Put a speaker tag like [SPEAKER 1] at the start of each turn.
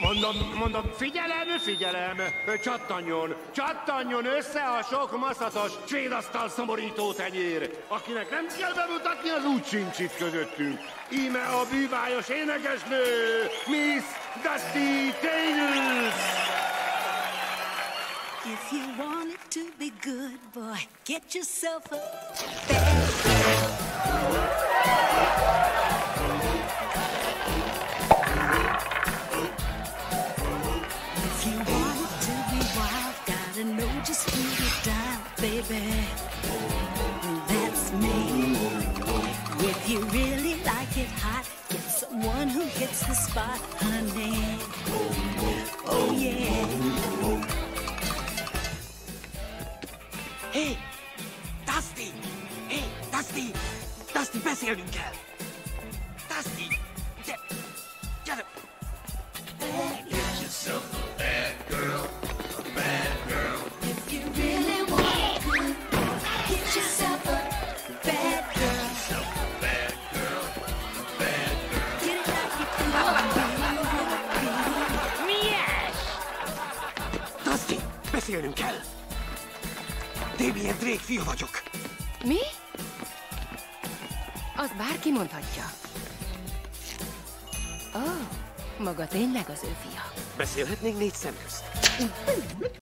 [SPEAKER 1] Mondom, mondom, figyelem, figyelem, csattanjon, csattanjon össze a sok maszatos svédasztal szomorító tenyér. Akinek nem kell bemutatni, az úgy sincs itt közöttünk. Íme a bűvályos énekesnő, Miss Dusty Tails!
[SPEAKER 2] If you want to be good, boy, get yourself a bad gotta know just who to dial, baby. That's me. If you really like it hot, get someone who hits the spot, honey. Oh yeah.
[SPEAKER 3] Hé! Dusty! Hé, Dusty! Dusty, beszélnünk kell! Dusty! Gyere! Gyere!
[SPEAKER 2] If
[SPEAKER 3] Beszélnünk kell! Damien Drake fia vagyok.
[SPEAKER 4] Mi? Az bárki mondhatja. Ó, oh, maga tényleg az ő fia.
[SPEAKER 3] Beszélhetnénk négy szem közt.